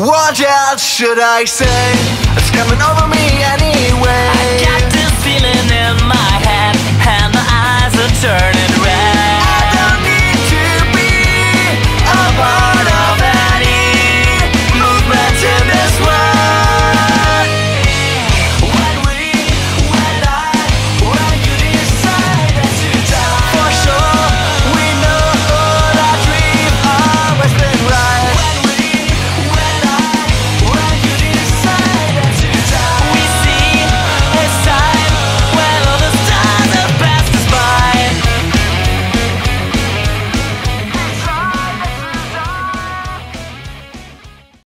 What else should I say? It's coming over me anyway.